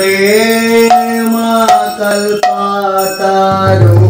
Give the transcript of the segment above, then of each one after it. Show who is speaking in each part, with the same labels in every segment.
Speaker 1: प्रेम कल्पातारो।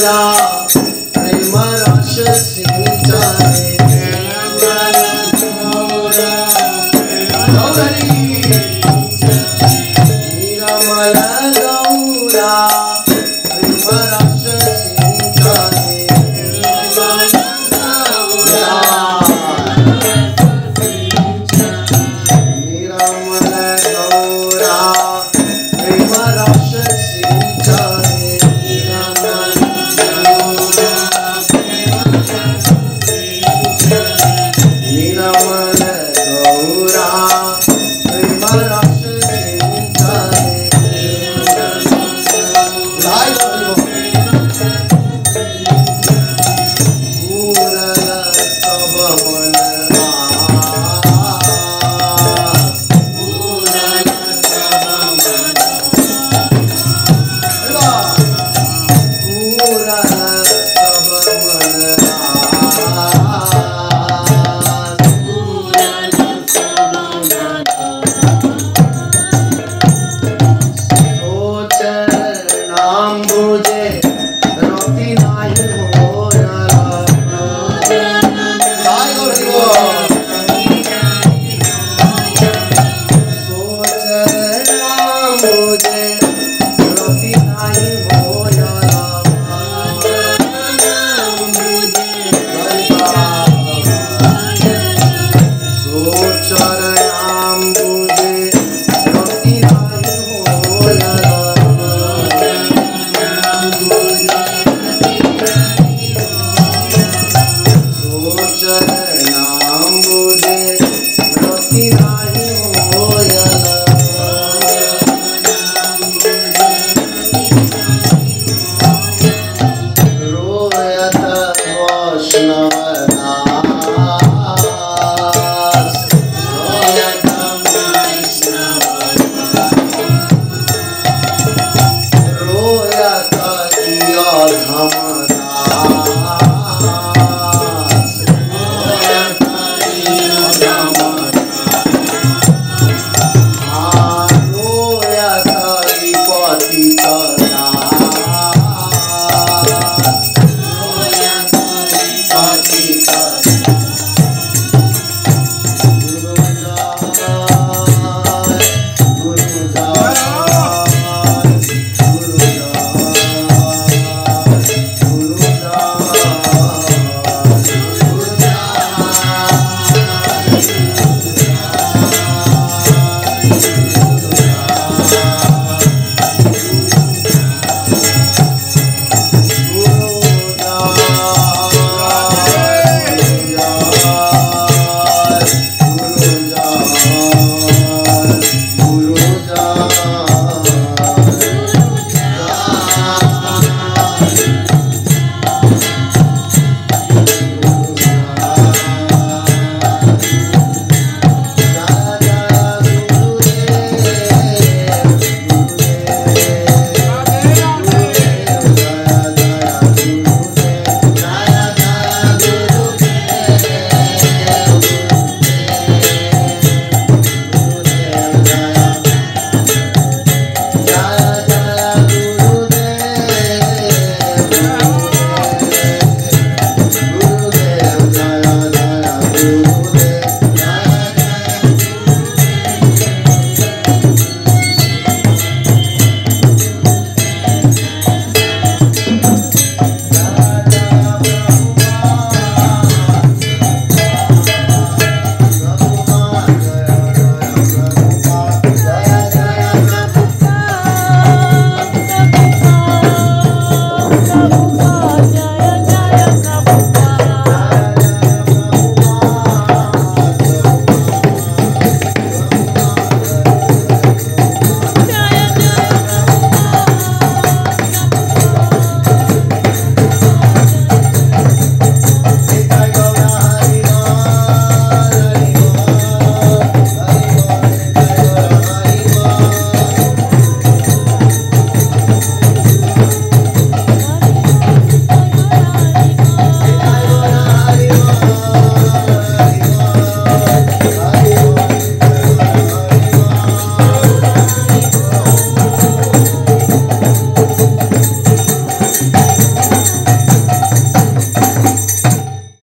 Speaker 1: गौरा प्रेम रस Gaura